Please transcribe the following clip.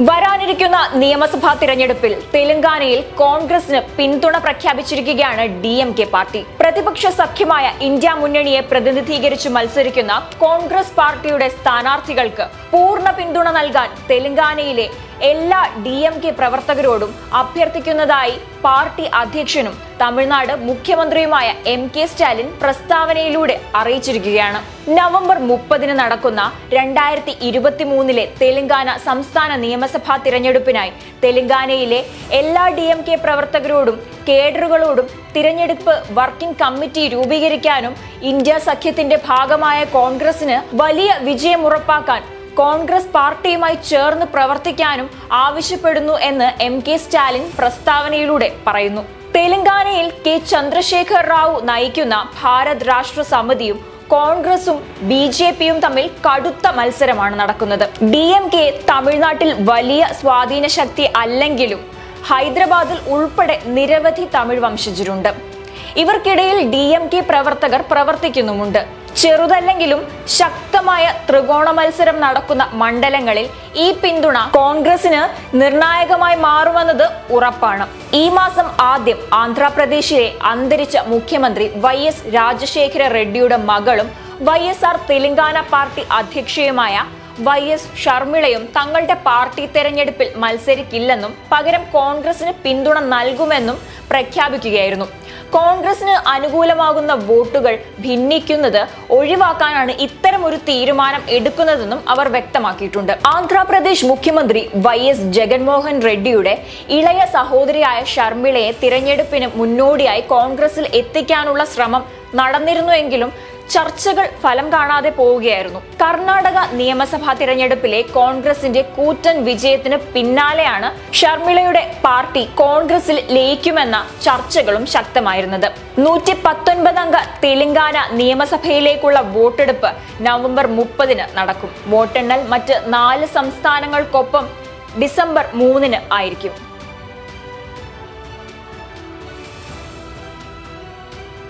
വരാനിരിക്കുന്ന നിയമസഭാ തിരഞ്ഞെടുപ്പിൽ തെലങ്കാനയിൽ കോൺഗ്രസിന് പിന്തുണ പ്രഖ്യാപിച്ചിരിക്കുകയാണ് ഡി എം കെ പാർട്ടി. പ്രതിപക്ഷ സഖ്യമായ ഇന്ത്യ മുന്നണിയെ പ്രതിനിധീകരിച്ച് മത്സരിക്കുന്ന കോൺഗ്രസ് പാർട്ടിയുടെ സ്ഥാനാർത്ഥികൾക്ക് പൂർണ പിന്തുണ നൽകാൻ തെലങ്കാനയിലെ എല്ലാ ഡി എം കെ പ്രവർത്തകരോടും അഭ്യർത്ഥിക്കുന്നതായി പാർട്ടി അധ്യക്ഷനും തമിഴ്നാട് മുഖ്യമന്ത്രിയുമായ എം കെ സ്റ്റാലിൻ പ്രസ്താവനയിലൂടെ അറിയിച്ചിരിക്കുകയാണ്. നവംബർ മുപ്പതിന് നടക്കുന്ന രണ്ടായിരത്തി ഇരുപത്തി മൂന്നിലെ തെലങ്കാന സംസ്ഥാന നിയമസഭാ തിരഞ്ഞെടുപ്പിനായി തെലങ്കാനയിലെ എല്ലാ ഡി എം കെ പ്രവർത്തകരോടും കേഡറുകളോടും തിരഞ്ഞെടുപ്പ് വർക്കിംഗ് കമ്മിറ്റി രൂപീകരിക്കാനും ഇന്ത്യ സഖ്യത്തിന്റെ ഭാഗമായ കോൺഗ്രസിന് വലിയ വിജയം ഉറപ്പാക്കാൻ കോൺഗ്രസ് പാർട്ടിയുമായി ചേർന്ന് പ്രവർത്തിക്കാനും ആവശ്യപ്പെടുന്നു എന്ന് എം കെ സ്റ്റാലിൻ പ്രസ്താവനയിലൂടെ പറയുന്നു. തെലങ്കാനയിൽ കെ ചന്ദ്രശേഖർ റാവു നയിക്കുന്ന ഭാരത് രാഷ്ട്ര സമിതിയും കോൺഗ്രസും ബി ജെ പിയും തമ്മിൽ കടുത്ത മത്സരമാണ് നടക്കുന്നത്. ഡി എം കെ തമിഴ്നാട്ടിൽ വലിയ സ്വാധീന ശക്തി അല്ലെങ്കിലും ഹൈദരാബാദിൽ ഉൾപ്പെടെ നിരവധി തമിഴ് വംശജരുണ്ട്. ഇവർക്കിടയിൽ ഡി എം കെ പ്രവർത്തകർ പ്രവർത്തിക്കുന്നുമുണ്ട്. ചെറുതല്ലെങ്കിലും ശക്തമായ ത്രികോണ മത്സരം നടക്കുന്ന മണ്ഡലങ്ങളിൽ ഈ പിന്തുണ കോൺഗ്രസിന് നിർണായകമായി മാറുമെന്നത് ഉറപ്പാണ്. ഈ മാസം ആദ്യം ആന്ധ്രാപ്രദേശിലെ അന്തരിച്ച മുഖ്യമന്ത്രി വൈ എസ് രാജശേഖര റെഡ്ഡിയുടെ മകളും Y S R Telangana party അധ്യക്ഷയുമായ Y S ഷർമിളയും തങ്ങളുടെ പാർട്ടി തെരഞ്ഞെടുപ്പിൽ മത്സരിക്കില്ലെന്നും പകരം കോൺഗ്രസിന് പിന്തുണ നൽകുമെന്നും പ്രഖ്യാപിക്കുകയായിരുന്നു. കോൺഗ്രസിന് അനുകൂലമാകുന്ന വോട്ടുകൾ ഭിന്നിക്കുന്നത് ഒഴിവാക്കാനാണ് ഇത്തരം ഒരു തീരുമാനം എടുക്കുന്നതെന്നും അവർ വ്യക്തമാക്കിയിട്ടുണ്ട്. ആന്ധ്രാപ്രദേശ് മുഖ്യമന്ത്രി വൈ എസ് ജഗൻമോഹൻ റെഡ്ഡിയുടെ ഇളയ സഹോദരിയായ ഷർമിളയെ തിരഞ്ഞെടുപ്പിന് മുന്നോടിയായി കോൺഗ്രസിൽ എത്തിക്കാനുള്ള ശ്രമം നടന്നിരുന്നുവെങ്കിലും ചർച്ചകൾ ഫലം കാണാതെ പോവുകയായിരുന്നു. കർണാടക നിയമസഭാ തിരഞ്ഞെടുപ്പിലെ കോൺഗ്രസിന്റെ കൂറ്റൻ വിജയത്തിന് പിന്നാലെയാണ് ഷർമിളയുടെ പാർട്ടി കോൺഗ്രസിൽ ലയിക്കുമെന്ന ചർച്ചകളും ശക്തമായിരുന്നത്. നൂറ്റി പത്തൊൻപതംഗ തെലങ്കാന നിയമസഭയിലേക്കുള്ള വോട്ടെടുപ്പ് നവംബർ മുപ്പതിന് നടക്കും. വോട്ടെണ്ണൽ മറ്റ് നാല് സംസ്ഥാനങ്ങൾക്കൊപ്പം ഡിസംബർ മൂന്നിന് ആയിരിക്കും.